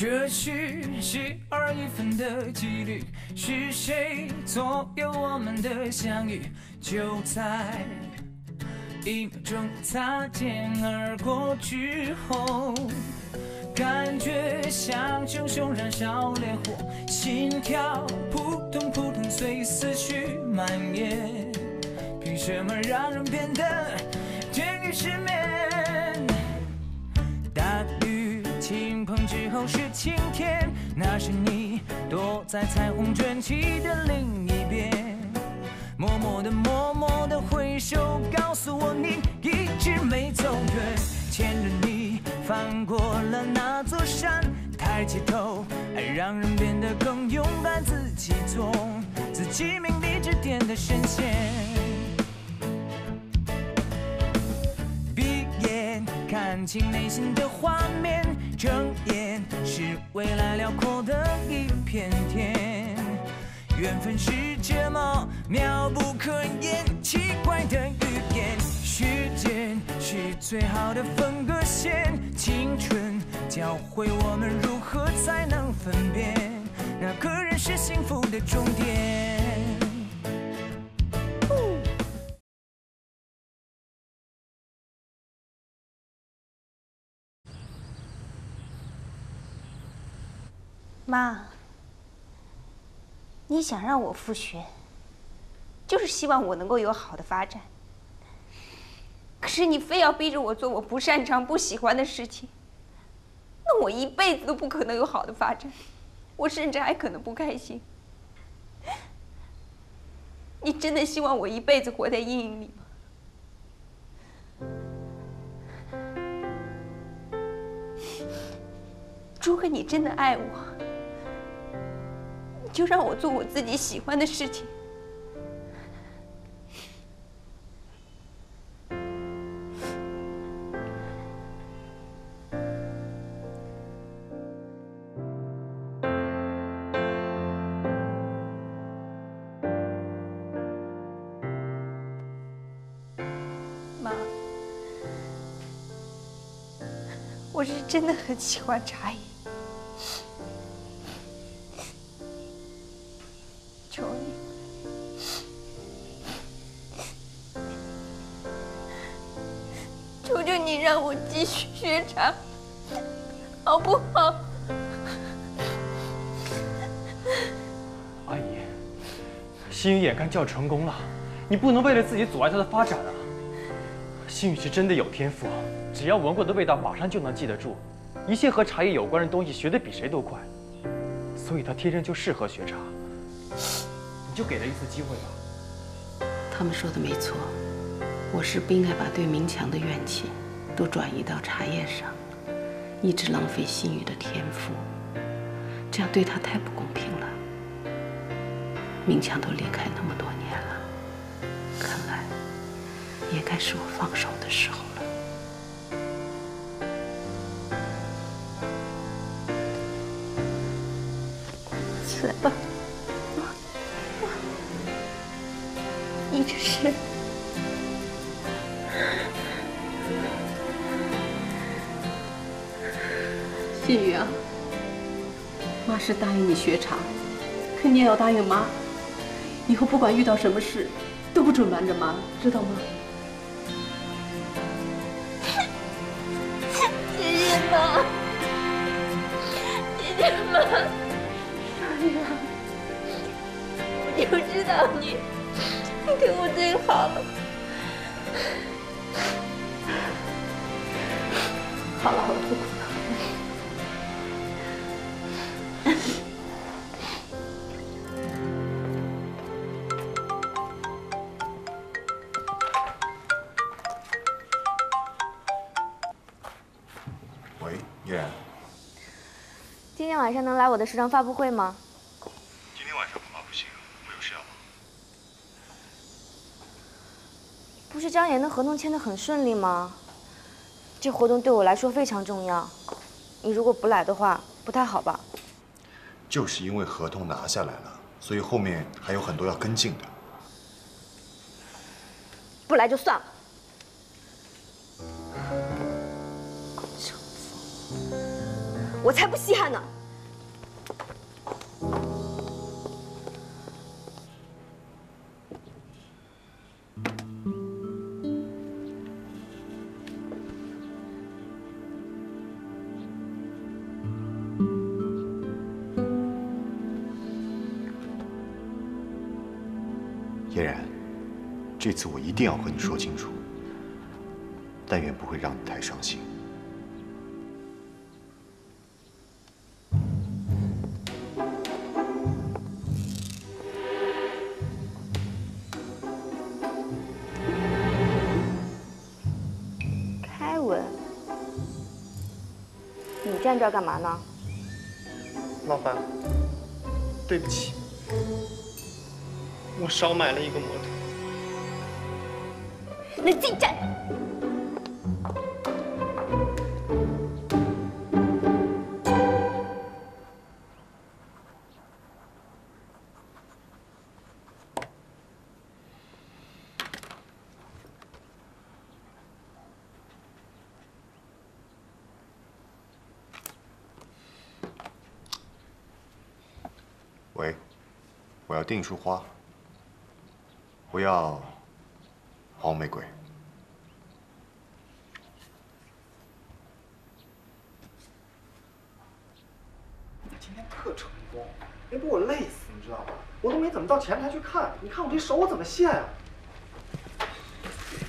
这是十二月份的几率，是谁左右我们的相遇？就在一秒钟擦肩而过之后，感觉像熊熊燃烧烈火，心跳扑通扑通随思绪蔓延。凭什么让人变得天雨后是晴天，那是你躲在彩虹卷起的另一边，默默的默默的挥手告诉我你一直没走远，牵着你翻过了那座山，抬起头，爱让人变得更勇敢，自己做自己命里指点的神仙。闭眼看清内心的画面，睁眼是未来辽阔的一片天。缘分是这么妙不可言，奇怪的语言。时间是最好的分割线，青春教会我们如何才能分辨哪个人是幸福的终点。妈，你想让我复学，就是希望我能够有好的发展。可是你非要逼着我做我不擅长、不喜欢的事情，那我一辈子都不可能有好的发展，我甚至还可能不开心。你真的希望我一辈子活在阴影里吗？如果你真的爱我，就让我做我自己喜欢的事情。妈，我是真的很喜欢茶叶。继续学茶，好不好？阿姨，心雨眼看就要成功了，你不能为了自己阻碍他的发展啊！心雨是真的有天赋，只要闻过的味道，马上就能记得住，一切和茶叶有关的东西学得比谁都快，所以他天生就适合学茶。你就给他一次机会吧。他们说的没错，我是不应该把对明强的怨气都转移到茶叶上，一直浪费心雨的天赋，这样对他太不公平了。明强都离开那么多年了，看来也该是我放手的时候是答应你学茶，可你也要答应妈，以后不管遇到什么事，都不准瞒着妈，知道吗？谢谢妈，谢谢妈。哎呀，我就知道你对我最好了。好了好了，不哭我的时装发布会吗？今天晚上恐怕不行，我有事要忙。不是张岩的合同签的很顺利吗？这活动对我来说非常重要，你如果不来的话，不太好吧？就是因为合同拿下来了，所以后面还有很多要跟进的。不来就算了。我我才不稀罕呢。这次我一定要和你说清楚，但愿不会让你太伤心。凯文，你站这儿干嘛呢？老板，对不起，我少买了一个模特。你自己站。喂，我要订束花，我要黄玫瑰。今天特成功，没把我累死，你知道吧？我都没怎么到前台去看，你看我这手我怎么卸啊？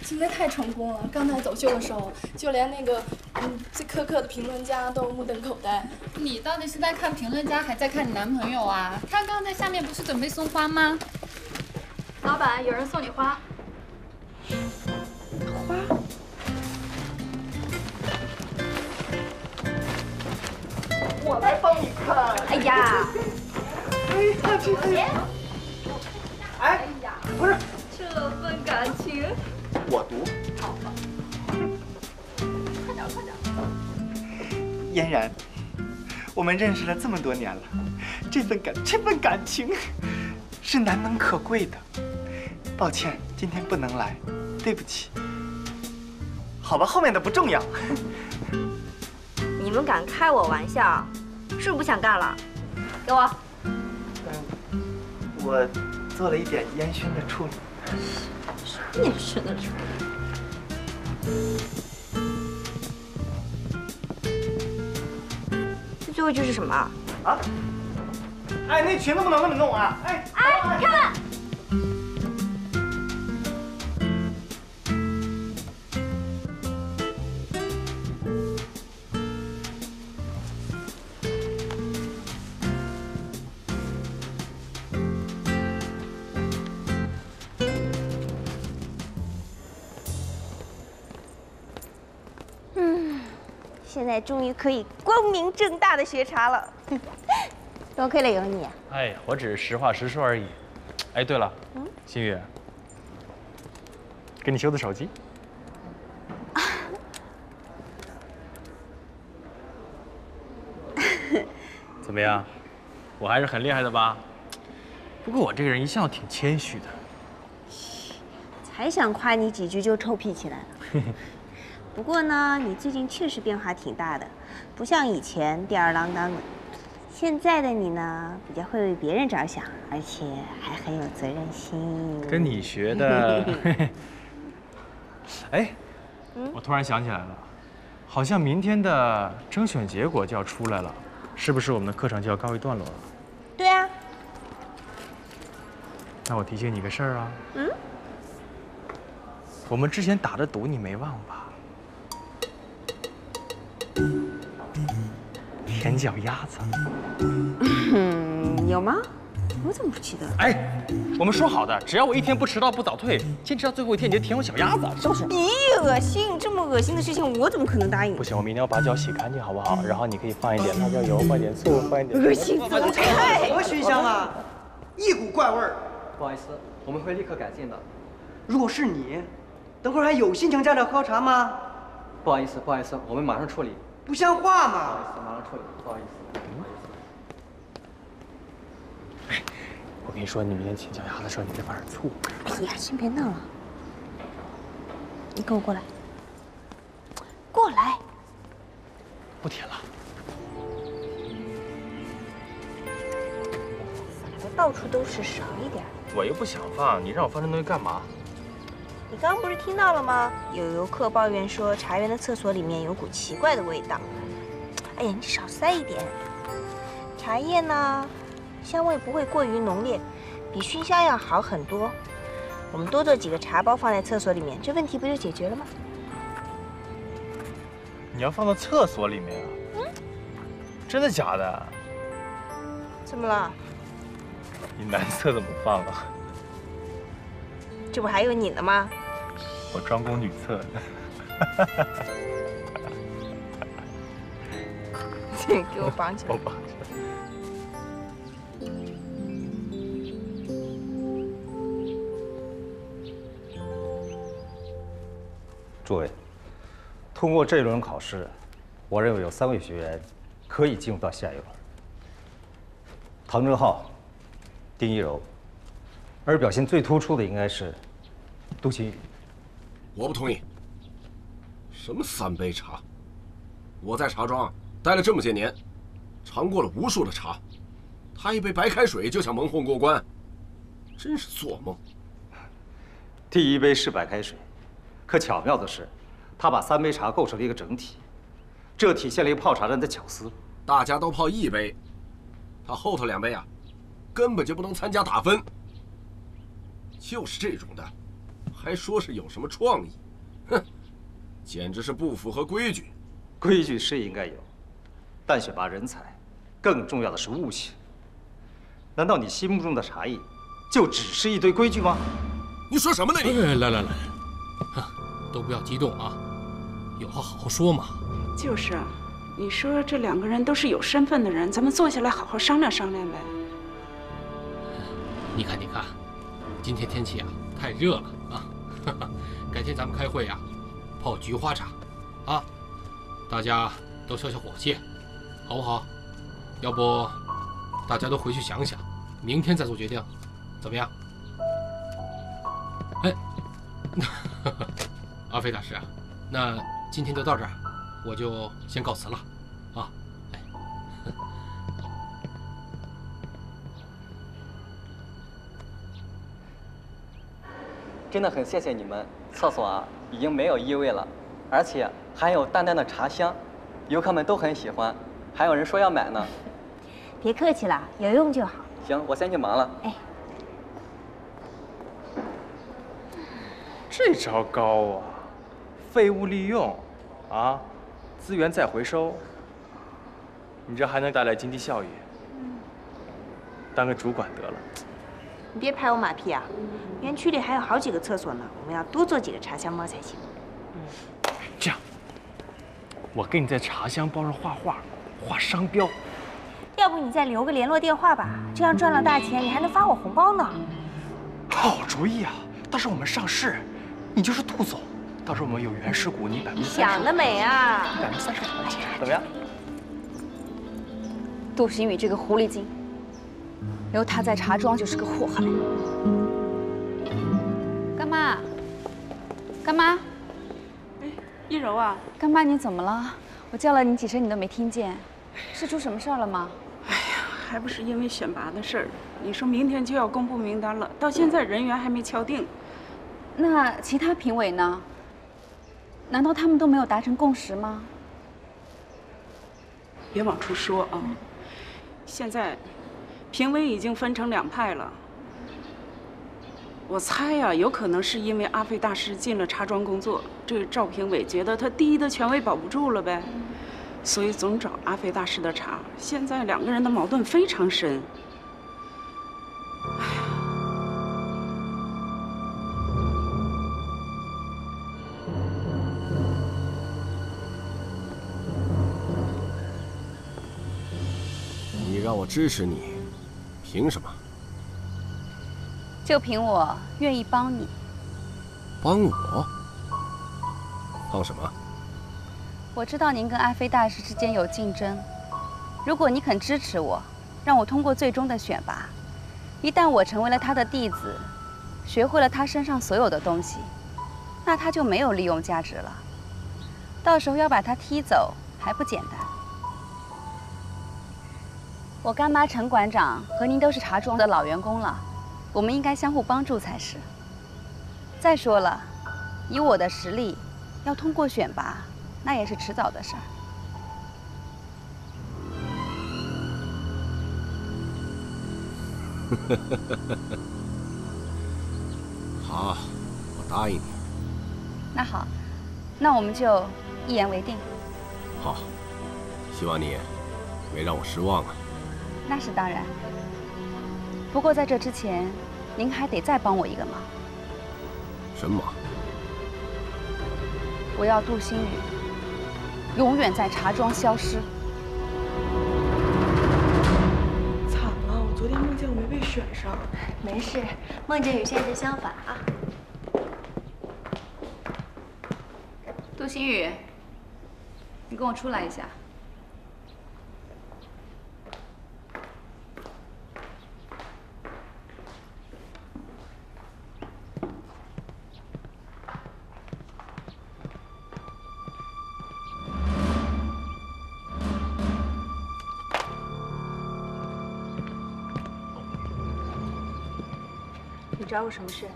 今天太成功了！刚才走秀的时候，就连那个嗯最苛刻的评论家都目瞪口呆。你到底是在看评论家，还在看你男朋友啊？他刚在下面不是准备送花吗？老板，有人送你花。我来帮你看。哎呀，哎呀，这哎，呀，不是，这份感情，我读。好，快点，快点嫣然，我们认识了这么多年了，这份感这份感情是难能可贵的。抱歉，今天不能来，对不起。好吧，后面的不重要。你们敢开我玩笑，是不是不想干了？给我。我做了一点烟熏的处理。烟熏的处这最后一句是什么？啊？哎，那裙子不能那么弄啊！哎哎，看看。在终于可以光明正大的学茶了。多亏了有你，哎，我只是实话实说而已。哎，对了，嗯心雨，给你修的手机。怎么样？我还是很厉害的吧？不过我这个人一向挺谦虚的。才想夸你几句就臭屁起来了。不过呢，你最近确实变化挺大的，不像以前吊儿郎当的。现在的你呢，比较会为别人着想，而且还很有责任心。跟你学的。哎，我突然想起来了，好像明天的征选结果就要出来了，是不是我们的课程就要告一段落了？对啊，那我提醒你个事儿啊。嗯。我们之前打的赌你没忘吧？舔脚丫子。嗯，有吗？我怎么不记得？哎，我们说好的，只要我一天不迟到不早退，坚持到最后一天，你就舔我小鸭子，是不是？咦，恶心！这么恶心的事情，我怎么可能答应？不行，我明天要把脚洗干净，好不好？然后你可以放一点辣椒油，放一点醋，放一点。恶心！走开！什么熏香啊？一股怪味儿。不好意思，我们会立刻改进的。如果是你，等会儿还有心情站着喝茶吗？不好意思，不好意思，我们马上处理。不像话嘛！不好意思，马上撤，不好意思。哎，我跟你说，你明天请脚丫的时候，你再放点醋。哎呀，先别闹了，你跟我过来，过来。不舔了。咋的，到处都是，少一点。我又不想放，你让我放这东西干嘛？你刚刚不是听到了吗？有游客抱怨说茶园的厕所里面有股奇怪的味道。哎呀，你少塞一点。茶叶呢，香味不会过于浓烈，比熏香要好很多。我们多做几个茶包放在厕所里面，这问题不就解决了吗？你要放到厕所里面啊？嗯，真的假的？怎么了？你男厕怎么放啊？这不还有你呢吗？我专攻女厕。请给我绑起来。我绑。诸位，通过这一轮考试，我认为有三位学员可以进入到下一轮。唐正浩、丁一柔，而表现最突出的应该是杜新宇。我不同意。什么三杯茶？我在茶庄待了这么些年，尝过了无数的茶，他一杯白开水就想蒙混过关，真是做梦。第一杯是白开水。可巧妙的是，他把三杯茶构成了一个整体，这体现了一个泡茶人的巧思。大家都泡一杯，他后头两杯啊，根本就不能参加打分。就是这种的，还说是有什么创意，哼，简直是不符合规矩。规矩是应该有，但选拔人才，更重要的是悟性。难道你心目中的茶艺，就只是一堆规矩吗？你说什么呢？你来来来，都不要激动啊，有话好好说嘛。就是啊，你说这两个人都是有身份的人，咱们坐下来好好商量商量呗。你看，你看，今天天气啊太热了啊，改天咱们开会呀，泡菊花茶，啊，大家都消消火气，好不好？要不大家都回去想想，明天再做决定，怎么样？哎，阿飞大师啊，那今天就到这儿，我就先告辞了，真的很谢谢你们，厕所啊已经没有异味了，而且还有淡淡的茶香，游客们都很喜欢，还有人说要买呢。别客气了，有用就好。行，我先去忙了。哎，这招高啊！废物利用，啊，资源再回收。你这还能带来经济效益？当个主管得了。你别拍我马屁啊！园区里还有好几个厕所呢，我们要多做几个茶香包才行。嗯这样，我给你在茶香包上画画，画商标。要不你再留个联络电话吧，这样赚了大钱，你还能发我红包呢。好主意啊！到时候我们上市，你就是杜总。到时候我们有原始股，你百分之三十。想得美啊！百分之三十五，怎么样？杜新宇这个狐狸精，留他在茶庄就是个祸害。干妈，干妈，哎，一柔啊，干妈你怎么了？我叫了你几声你都没听见，是出什么事儿了吗？哎呀，还不是因为选拔的事儿。你说明天就要公布名单了，到现在人员还没敲定。那其他评委呢？难道他们都没有达成共识吗？别往出说啊！现在评委已经分成两派了。我猜呀，有可能是因为阿飞大师进了茶庄工作，这赵评委觉得他第一的权威保不住了呗，所以总找阿飞大师的茬。现在两个人的矛盾非常深。你让我支持你，凭什么？就凭我愿意帮你。帮我？帮什么？我知道您跟阿飞大师之间有竞争，如果你肯支持我，让我通过最终的选拔，一旦我成为了他的弟子，学会了他身上所有的东西，那他就没有利用价值了。到时候要把他踢走还不简单？我干妈陈馆长和您都是茶庄的老员工了，我们应该相互帮助才是。再说了，以我的实力，要通过选拔，那也是迟早的事儿。好，我答应你。那好，那我们就一言为定。好，希望你没让我失望啊。那是当然。不过在这之前，您还得再帮我一个忙。什么忙？我要杜新宇永远在茶庄消失。惨了，我昨天梦见我没被选上。没事，梦见与现实相反啊。杜新宇，你跟我出来一下。找我什么事？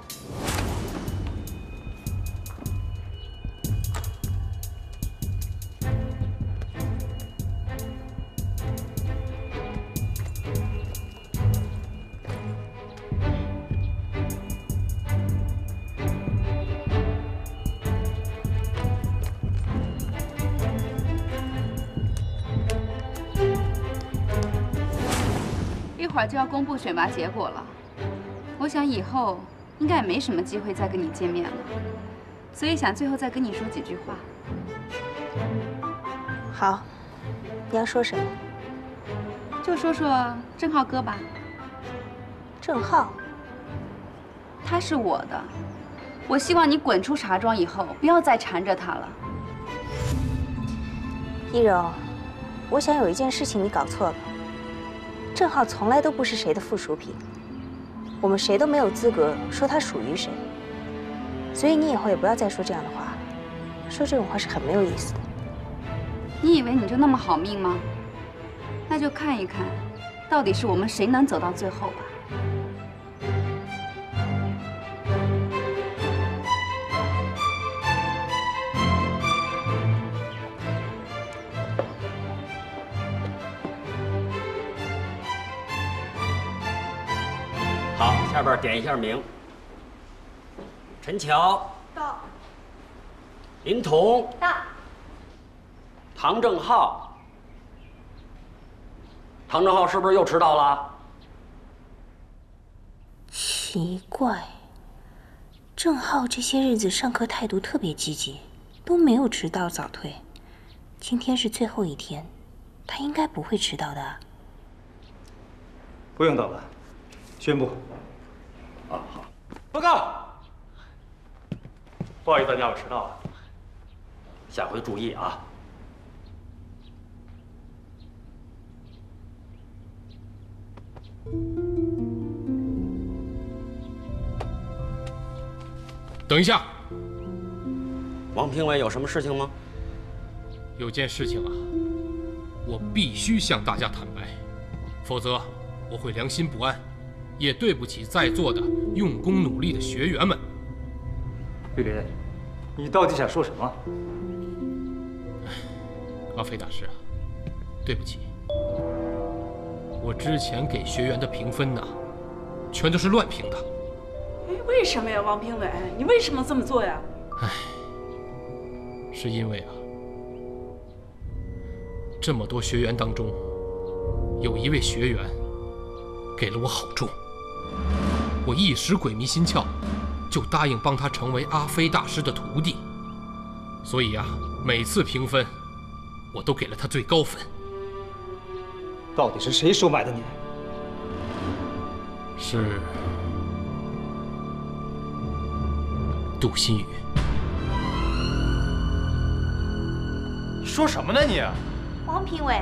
一会儿就要公布选拔结果了，我想以后应该也没什么机会再跟你见面了，所以想最后再跟你说几句话。好，你要说什么？就说说郑浩哥吧。郑浩，他是我的，我希望你滚出茶庄以后，不要再缠着他了。一柔，我想有一件事情你搞错了。郑浩从来都不是谁的附属品，我们谁都没有资格说他属于谁。所以你以后也不要再说这样的话了，说这种话是很没有意思的。你以为你就那么好命吗？那就看一看，到底是我们谁能走到最后吧。点一下名。陈乔，到。林彤，到。唐正浩，唐正浩是不是又迟到了？奇怪，郑浩这些日子上课态度特别积极，都没有迟到早退。今天是最后一天，他应该不会迟到的。不用等了，宣布。啊，好。报告。不好意思，大家我迟到了。下回注意啊。等一下，王评委有什么事情吗？有件事情啊，我必须向大家坦白，否则我会良心不安，也对不起在座的用功努力的学员们。玉林，你到底想说什么？阿飞大师啊，对不起，我之前给学员的评分呢，全都是乱评的。哎，为什么呀，王评委？你为什么这么做呀？哎，是因为啊，这么多学员当中，有一位学员给了我好处，我一时鬼迷心窍，就答应帮他成为阿飞大师的徒弟。所以啊，每次评分，我都给了他最高分。到底是谁收买的你？是杜新宇。说什么呢你？王评委，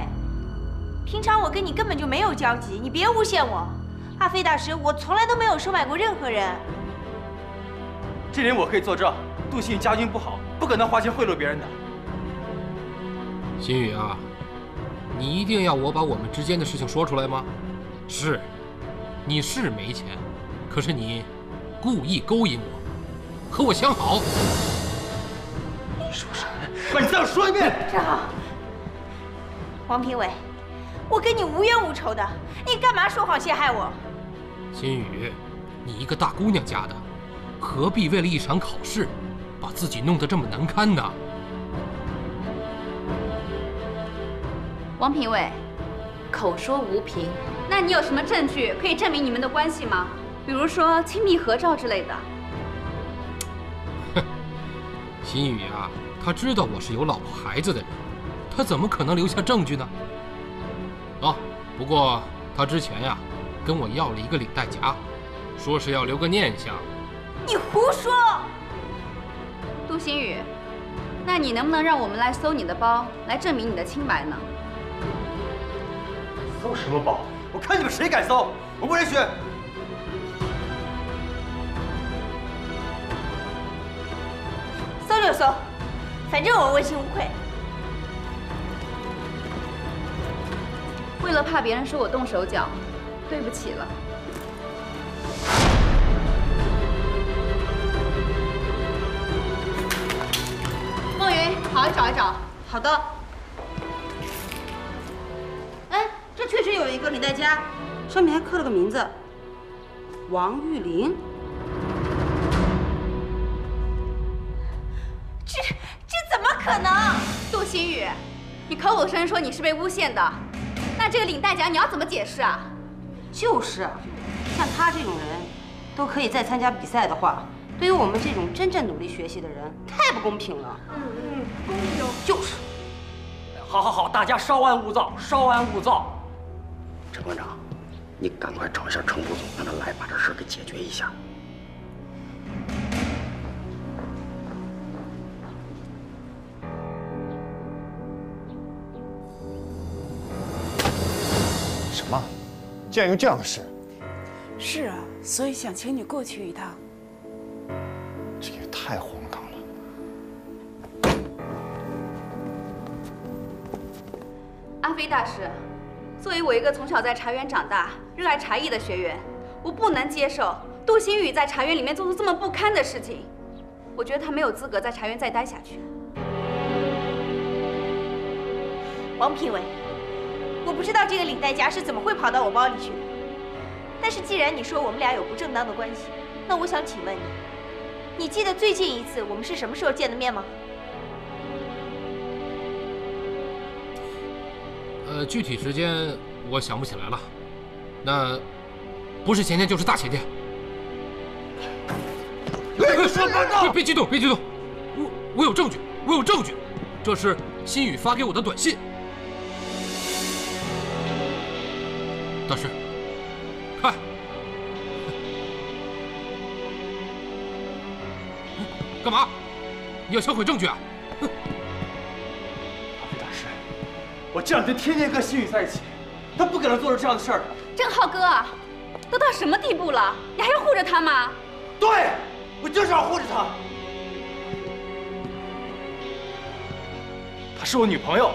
平常我跟你根本就没有交集，你别诬陷我。阿飞大师，我从来都没有收买过任何人。这点我可以作证，杜新宇家境不好，不可能花钱贿赂别人的。新宇啊，你一定要我把我们之间的事情说出来吗？是，你是没钱，可是你故意勾引我，和我相好。你说什么？你再我说一遍。正好，王评委，我跟你无冤无仇的，你干嘛说谎陷害我？心雨，你一个大姑娘家的，何必为了一场考试，把自己弄得这么难堪呢？王评委，口说无凭，那你有什么证据可以证明你们的关系吗？比如说亲密合照之类的。哼心雨啊，他知道我是有老婆孩子的人，他怎么可能留下证据呢？哦，不过他之前呀，跟我要了一个领带夹，说是要留个念想。你胡说！杜新宇，那你能不能让我们来搜你的包，来证明你的清白呢？搜什么包？我看你们谁敢搜！我不允许！搜就搜，反正我问心无愧。了怕别人说我动手脚，对不起了。孟云，好好找一找。好的。哎，这确实有一个领带夹，上面还刻了个名字，王玉林。这这怎么可能？杜新宇，你口口声声说你是被诬陷的，那这个领带夹你要怎么解释啊？就是，像他这种人，都可以再参加比赛的话，对于我们这种真正努力学习的人，太不公平了。嗯嗯，公平。就是。好好好，大家稍安勿躁，稍安勿躁。陈馆长，你赶快找一下程副总，让他来把这事给解决一下。竟然有这样的事？是啊，所以想请你过去一趟。这也太荒唐了。阿飞大师，作为我一个从小在茶园长大、热爱茶艺的学员，我不能接受杜新宇在茶园里面做出这么不堪的事情。我觉得他没有资格在茶园再待下去。王评委，我不知道这个领带夹是怎么会跑到我包里去的。但是既然你说我们俩有不正当的关系，那我想请问你，你记得最近一次我们是什么时候见的面吗？呃，具体时间我想不起来了。那不是前天就是大前天。别说八道！别激动，别激动，我我有证据，我有证据，这是新宇发给我的短信。大师，快，干嘛？你要销毁证据啊？哼！阿飞大师，我这两天天天跟心雨在一起，他不可能做出这样的事儿。郑浩哥，都到什么地步了，你还要护着他吗？对，我就是要护着她。她是我女朋友。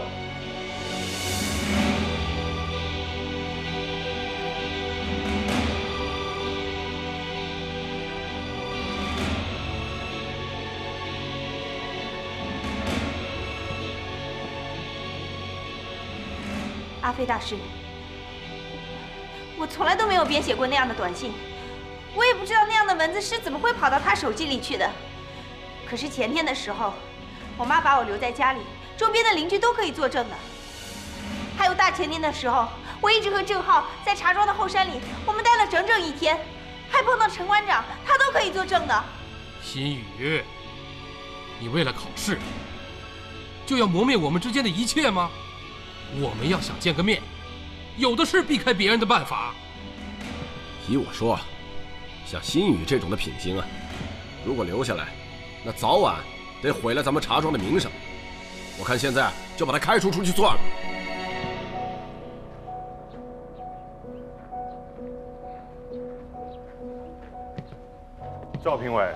阿飞大师，我从来都没有编写过那样的短信，我也不知道那样的文字是怎么会跑到他手机里去的。可是前天的时候，我妈把我留在家里，周边的邻居都可以作证的。还有大前天的时候，我一直和郑浩在茶庄的后山里，我们待了整整一天，还碰到陈馆长，他都可以作证的。心雨，你为了考试，就要磨灭我们之间的一切吗？我们要想见个面，有的是避开别人的办法。依我说，像新宇这种的品行啊，如果留下来，那早晚得毁了咱们茶庄的名声。我看现在就把他开除出去算了。赵评委，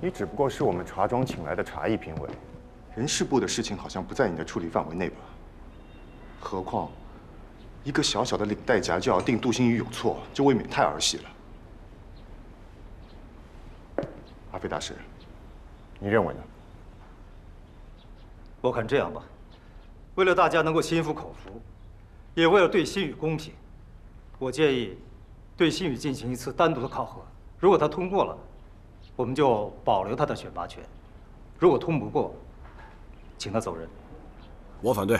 你只不过是我们茶庄请来的茶艺评委，人事部的事情好像不在你的处理范围内吧？何况，一个小小的领带夹就要定杜新宇有错，这未免太儿戏了。阿飞大师，你认为呢？我看这样吧，为了大家能够心服口服，也为了对新宇公平，我建议对新宇进行一次单独的考核。如果他通过了，我们就保留他的选拔权；如果通不过，请他走人。我反对。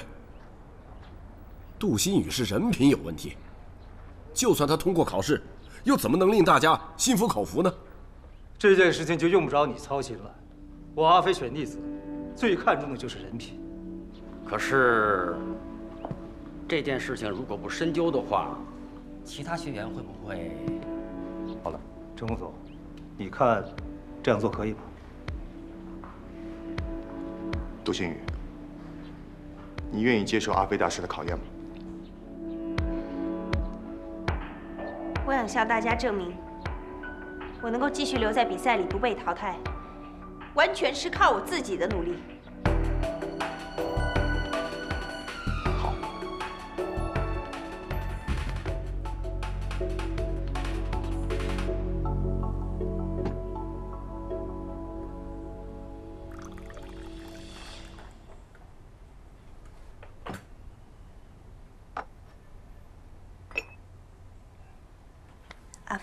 杜新宇是人品有问题，就算他通过考试，又怎么能令大家心服口服呢？这件事情就用不着你操心了。我阿飞选弟子，最看重的就是人品。可是，这件事情如果不深究的话，其他学员会不会？好了，陈副总，你看这样做可以吗？杜星宇，你愿意接受阿飞大师的考验吗？我想向大家证明，我能够继续留在比赛里不被淘汰，完全是靠我自己的努力。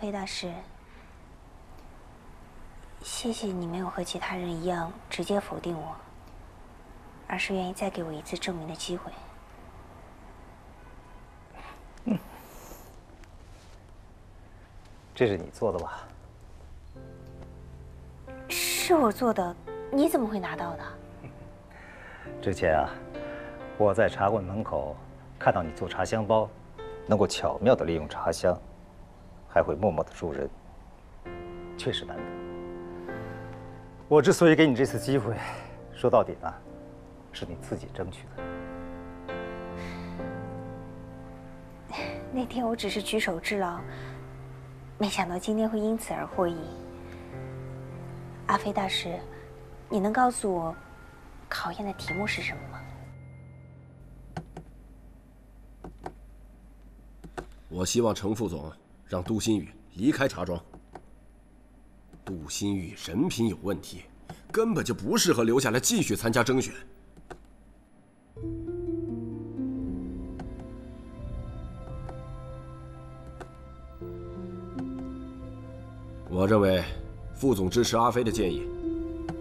飞大师，谢谢你没有和其他人一样直接否定我，而是愿意再给我一次证明的机会。嗯 这是你做的吧？是我做的，你怎么会拿到的？之前啊，我在茶馆门口看到你做茶香包，能够巧妙的利用茶香。还会默默的助人，确实难得。我之所以给你这次机会，说到底呢，是你自己争取的。那天我只是举手之劳，没想到今天会因此而获益。阿飞大师，你能告诉我，考验的题目是什么吗？我希望程副总。让杜新宇离开茶庄。杜新宇人品有问题，根本就不适合留下来继续参加征选。我认为，副总支持阿飞的建议，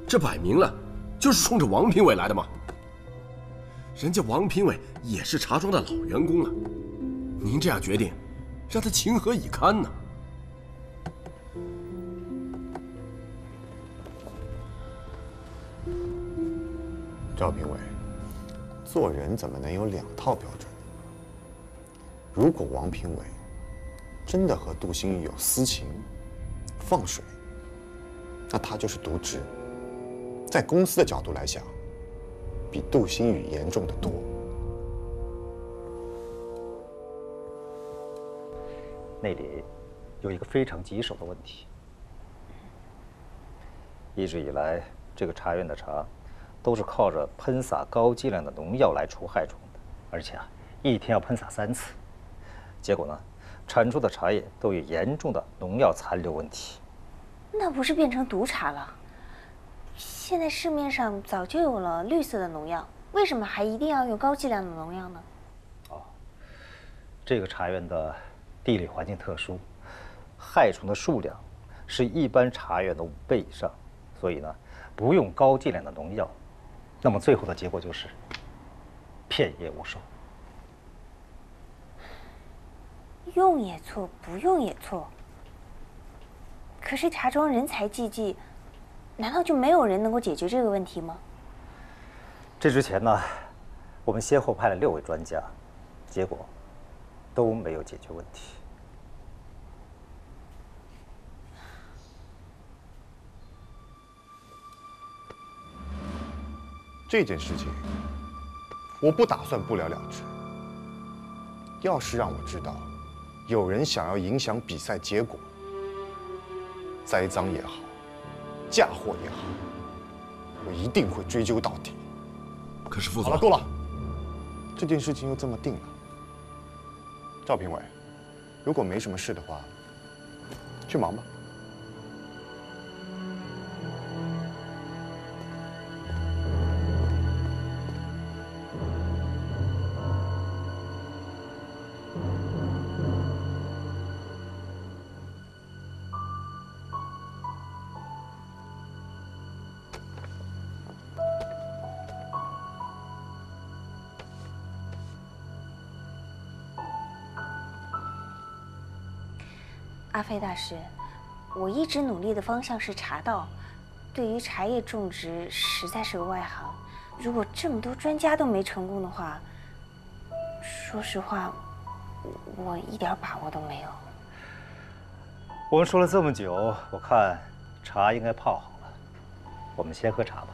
这摆明了就是冲着王评委来的嘛。人家王评委也是茶庄的老员工了，您这样决定。让他情何以堪呢？赵评委，做人怎么能有两套标准？如果王评委真的和杜新宇有私情、放水，那他就是渎职，在公司的角度来讲，比杜新宇严重的多。那里有一个非常棘手的问题。一直以来，这个茶园的茶都是靠着喷洒高剂量的农药来除害虫的，而且啊，一天要喷洒三次。结果呢，产出的茶叶都有严重的农药残留问题。那不是变成毒茶了？现在市面上早就有了绿色的农药，为什么还一定要用高剂量的农药呢？哦，这个茶园的。地理环境特殊，害虫的数量是一般茶园的五倍以上，所以呢，不用高剂量的农药，那么最后的结果就是片叶无收。用也错，不用也错。可是茶庄人才济济，难道就没有人能够解决这个问题吗？这之前呢，我们先后派了六位专家，结果都没有解决问题。这件事情，我不打算不了了之。要是让我知道有人想要影响比赛结果，栽赃也好，嫁祸也好，我一定会追究到底。可是副总，好了，够了。这件事情就这么定了。赵评委，如果没什么事的话，去忙吧。飞大师，我一直努力的方向是茶道，对于茶叶种植实在是个外行。如果这么多专家都没成功的话，说实话，我一点把握都没有。我们说了这么久，我看茶应该泡好了，我们先喝茶吧。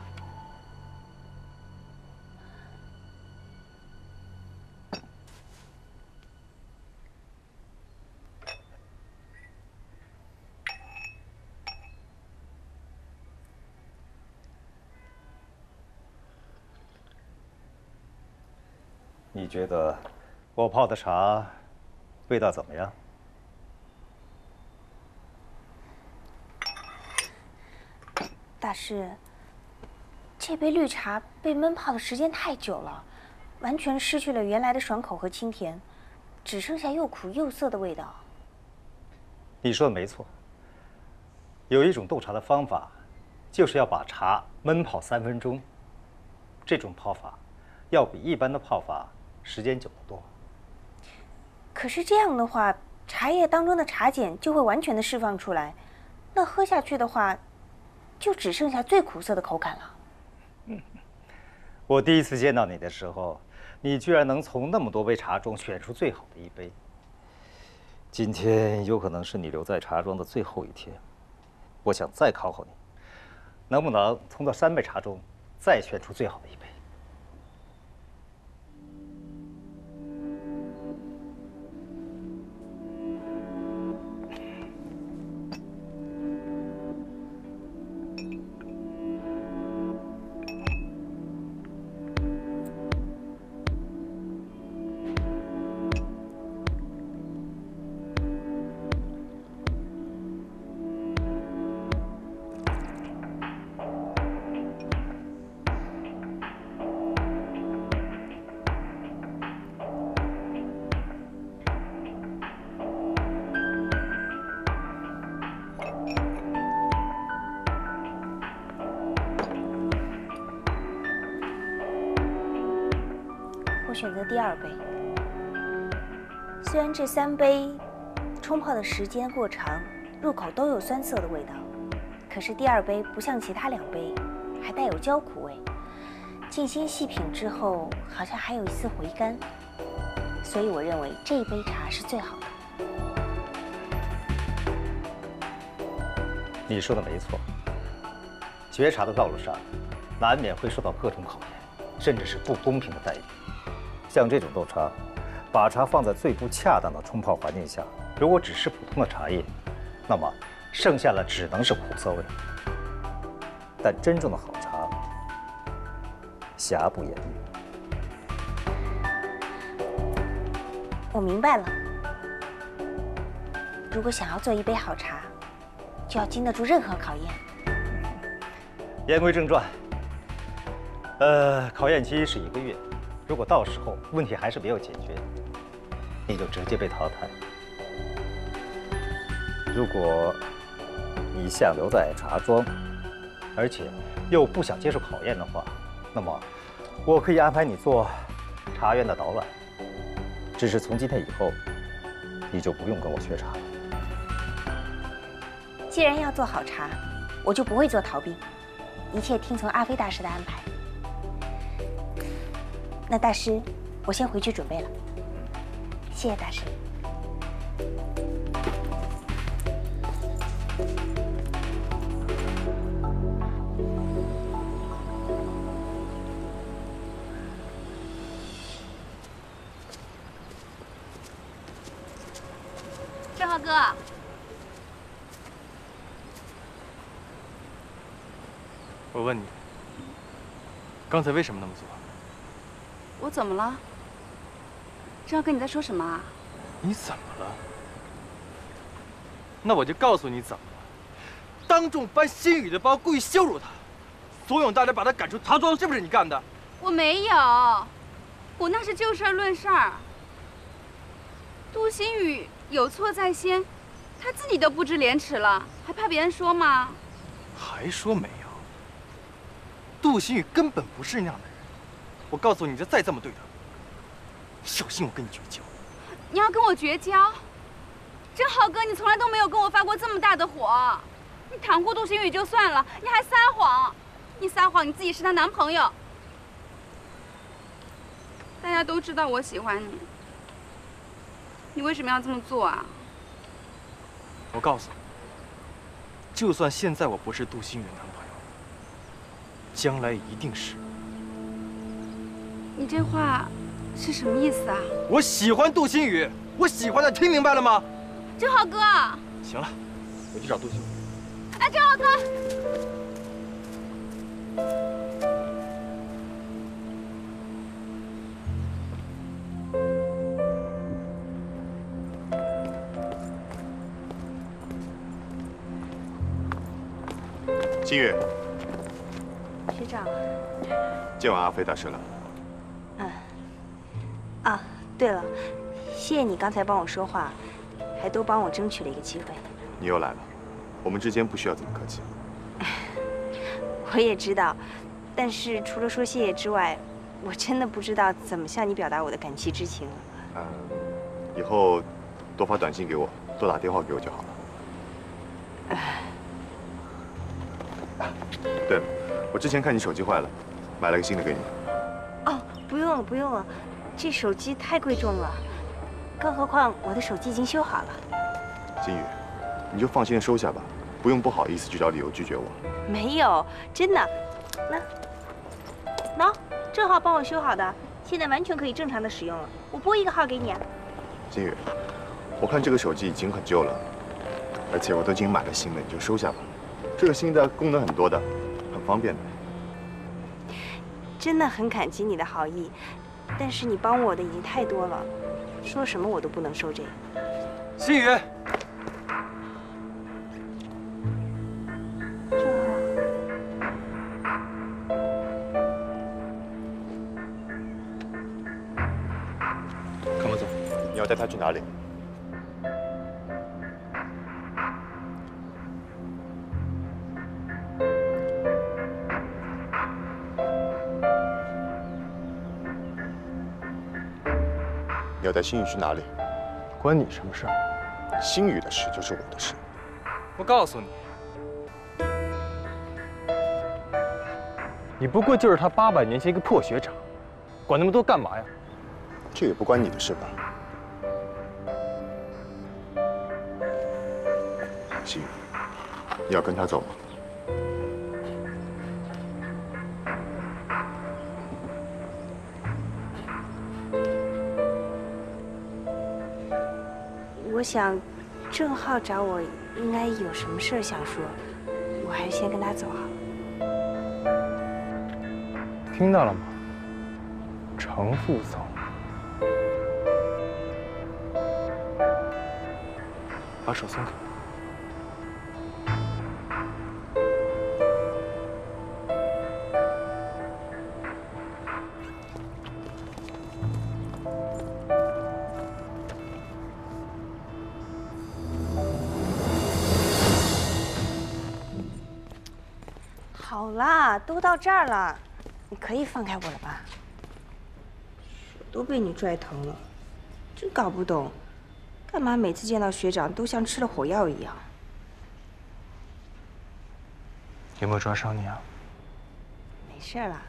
你觉得我泡的茶味道怎么样？大师，这杯绿茶被闷泡的时间太久了，完全失去了原来的爽口和清甜，只剩下又苦又涩的味道。你说的没错。有一种斗茶的方法，就是要把茶闷泡三分钟。这种泡法要比一般的泡法时间久得多。可是这样的话，茶叶当中的茶碱就会完全的释放出来，那喝下去的话，就只剩下最苦涩的口感了。我第一次见到你的时候，你居然能从那么多杯茶中选出最好的一杯。今天有可能是你留在茶庄的最后一天，我想再考考你，能不能从这三杯茶中再选出最好的一杯？第二杯。虽然这三杯冲泡的时间过长，入口都有酸涩的味道，可是第二杯不像其他两杯，还带有焦苦味。静心细品之后，好像还有一丝回甘，所以我认为这一杯茶是最好的。你说的没错，觉茶的道路上，难免会受到各种考验，甚至是不公平的待遇。像这种豆茶，把茶放在最不恰当的冲泡环境下，如果只是普通的茶叶，那么剩下的只能是苦涩味。但真正的好茶，瑕不掩瑜。我明白了，如果想要做一杯好茶，就要经得住任何考验。言归正传，呃，考验期是一个月，如果到时候问题还是没有解决，你就直接被淘汰。如果你想留在茶庄，而且又不想接受考验的话，那么我可以安排你做茶园的导览。只是从今天以后，你就不用跟我学茶了。既然要做好茶，我就不会做逃兵，一切听从阿飞大师的安排。那大师，我先回去准备了。谢谢大师。振华哥，我问你，刚才为什么那么做？我怎么了？郑浩哥，你在说什么啊？你怎么了？那我就告诉你怎么了。当众翻心雨的包，故意羞辱他，怂恿大家把他赶出茶庄，是不是你干的？我没有，我那是就事论事儿。杜新宇有错在先，他自己都不知廉耻了，还怕别人说吗？还说没有？杜新宇根本不是那样的人。我告诉你，就再这么对他，小心我跟你绝交。你要跟我绝交？真浩哥，你从来都没有跟我发过这么大的火。你袒护杜新宇就算了，你还撒谎！你撒谎，你自己是她男朋友。大家都知道我喜欢你，你为什么要这么做啊？我告诉你，就算现在我不是杜新宇的男朋友，将来一定是。你这话是什么意思啊？我喜欢杜新宇，我喜欢的，听明白了吗？正浩哥。行了，我去找杜新宇。哎，正浩哥。金宇，学长。今晚阿飞大师了。对了，谢谢你刚才帮我说话，还多帮我争取了一个机会。你又来了，我们之间不需要这么客气。我也知道，但是除了说谢谢之外，我真的不知道怎么向你表达我的感激之情了。嗯，以后多发短信给我，多打电话给我就好了。对了，我之前看你手机坏了，买了个新的给你。哦，不用了，不用了，这手机太贵重了，更何况我的手机已经修好了。金宇，你就放心的收下吧，不用不好意思去找理由拒绝我。没有，真的。那，喏，正好帮我修好的，现在完全可以正常的使用了。我拨一个号给你啊。金宇，我看这个手机已经很旧了，而且我都已经买了新的，你就收下吧。这个新的功能很多的，很方便的。真的很感激你的好意，但是你帮我的已经太多了，说什么我都不能收这个。心雨，跟我走。你要带他去哪里？你要带星宇去哪里？关你什么事？星宇的事就是我的事。我告诉你，你不过就是他八百年前一个破学长，管那么多干嘛呀？这也不关你的事吧？星宇，你要跟他走吗？我想，郑浩找我应该有什么事儿想说，我还是先跟他走好了。听到了吗，程副总？把手松开。到这儿了，你可以放开我了吧？手都被你拽疼了，真搞不懂，干嘛每次见到学长都像吃了火药一样？有没有抓伤你啊？没事了。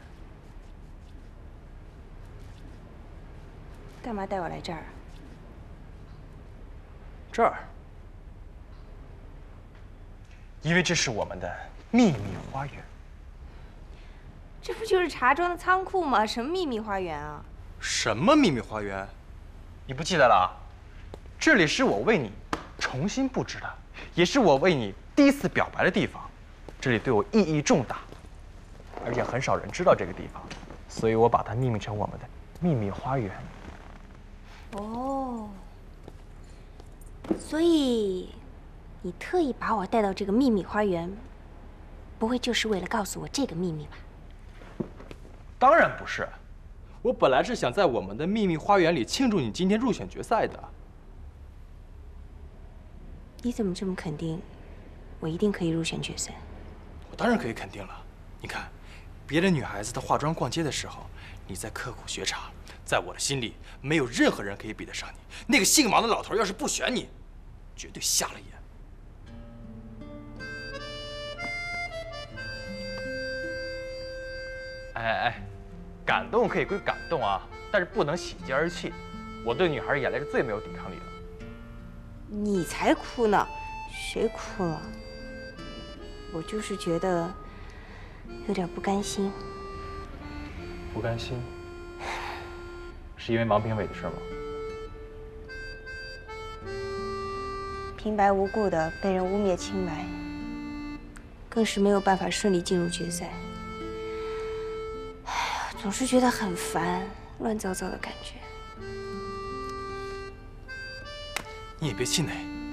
干嘛带我来这儿？这儿，因为这是我们的秘密花园。这不就是茶庄的仓库吗？什么秘密花园啊？什么秘密花园？你不记得了啊？这里是我为你重新布置的，也是我为你第一次表白的地方。这里对我意义重大，而且很少人知道这个地方，所以我把它命名成我们的秘密花园。哦，所以你特意把我带到这个秘密花园，不会就是为了告诉我这个秘密吧？当然不是，我本来是想在我们的秘密花园里庆祝你今天入选决赛的。你怎么这么肯定，我一定可以入选决赛？我当然可以肯定了。你看，别的女孩子她化妆逛街的时候，你在刻苦学茶，在我的心里，没有任何人可以比得上你。那个姓王的老头要是不选你，绝对瞎了眼。哎哎哎，感动可以归感动啊，但是不能喜极而泣。我对女孩眼泪是最没有抵抗力的。你才哭呢，谁哭了？我就是觉得有点不甘心。不甘心，是因为王评委的事吗？平白无故的被人污蔑清白，更是没有办法顺利进入决赛。总是觉得很烦，乱糟糟的感觉。你也别气馁，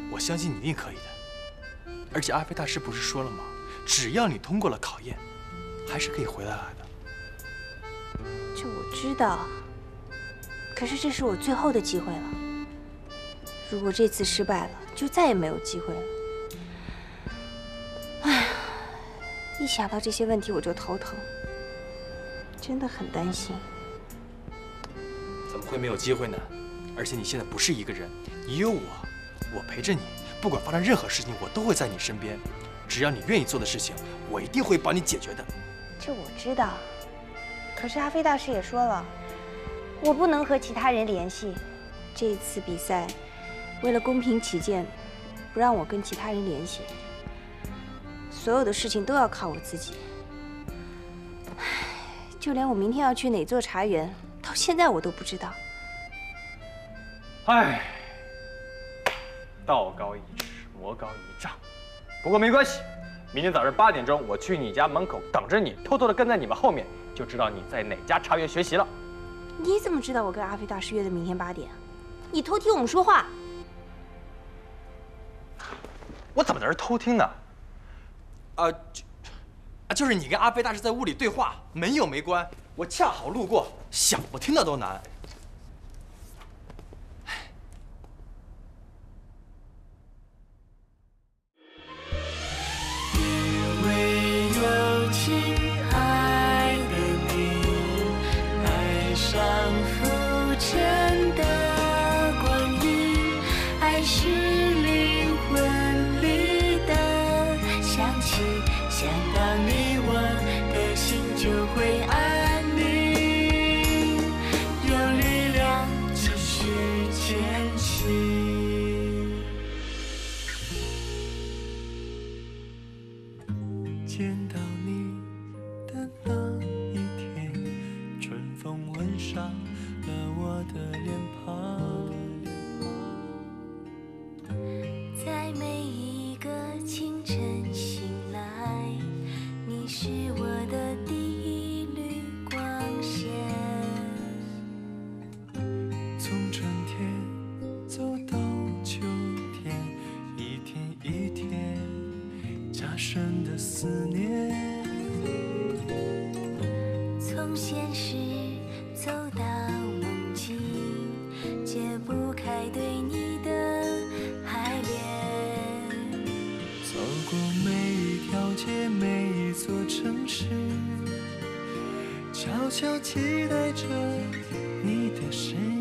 我相信你一定可以的。而且阿飞大师不是说了吗？只要你通过了考验，还是可以回来的。这我知道，可是这是我最后的机会了。如果这次失败了，就再也没有机会了。哎呀，一想到这些问题我就头疼，真的很担心。怎么会没有机会呢？而且你现在不是一个人，你有我，我陪着你，不管发生任何事情，我都会在你身边。只要你愿意做的事情，我一定会帮你解决的。这我知道，可是阿飞大师也说了，我不能和其他人联系。这次比赛，为了公平起见，不让我跟其他人联系。所有的事情都要靠我自己。唉，就连我明天要去哪座茶园，到现在我都不知道。唉，道高一尺，魔高一丈。不过没关系，明天早上八点钟我去你家门口等着你，偷偷的跟在你们后面，就知道你在哪家茶园学习了。你怎么知道我跟阿飞大师约的明天八点？你偷听我们说话？我怎么能是偷听呢？啊，就就是你跟阿飞大师在屋里对话，门又没关，我恰好路过，想不听到都难。从现实走到梦境，解不开对你的爱恋。走过每一条街，每一座城市，悄悄期待着你的身影。